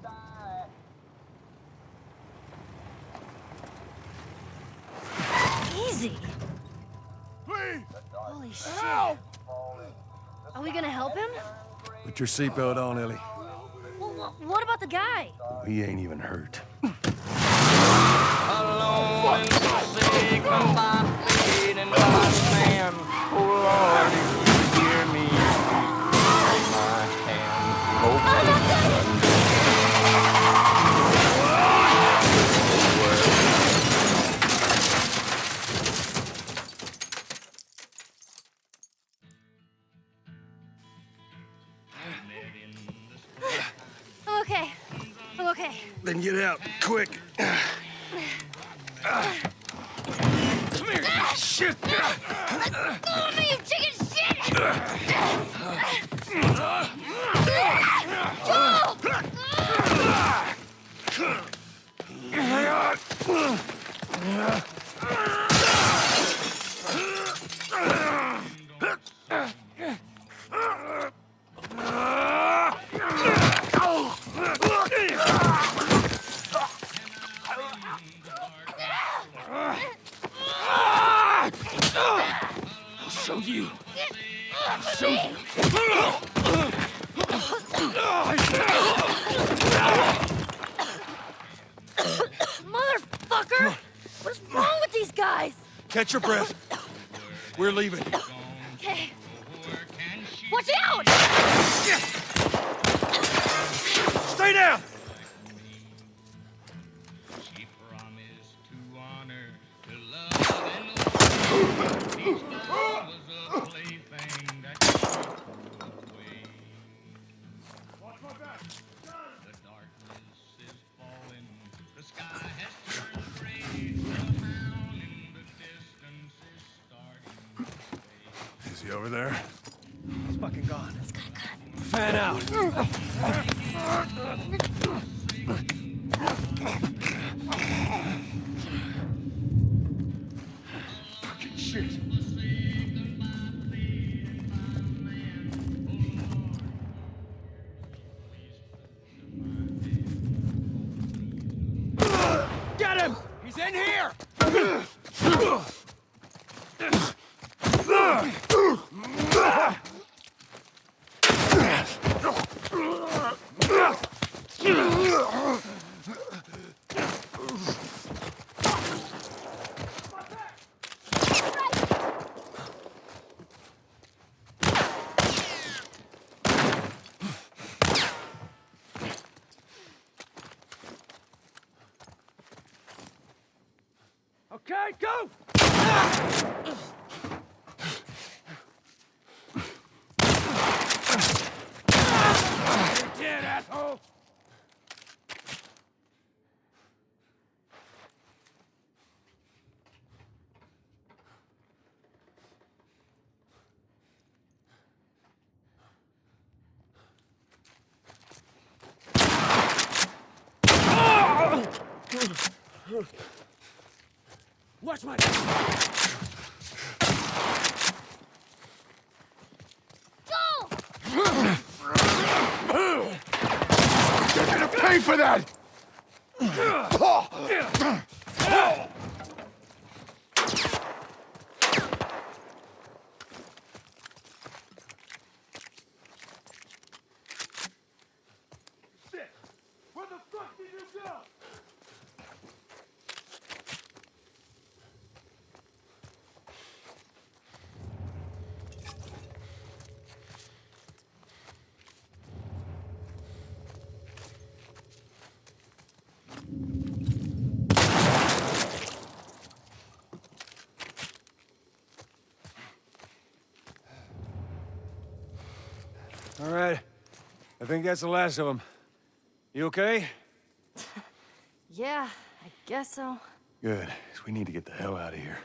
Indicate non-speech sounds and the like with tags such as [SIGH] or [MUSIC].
starting to die. Easy. Please! Holy shit. Help! Are we gonna help him? Put your seatbelt on, Ellie. Well, what about the guy? He ain't even hurt. [LAUGHS] Then get out, quick. Come here! Shit! Oh, me, you chicken shit! I'll you! I'll show you! Motherfucker! What's wrong with these guys? Catch your breath. We're leaving. Okay. Watch out! Stay down! Fade. He over there? He's fucking gone. Fan out! Fucking shit. Get him! He's in here! [LAUGHS] Okay, go! Watch my... Go! You're gonna pay for that! [LAUGHS] Oh! All right. I think that's the last of them. You okay? [LAUGHS] Yeah, I guess so. Good, we need to get the hell out of here.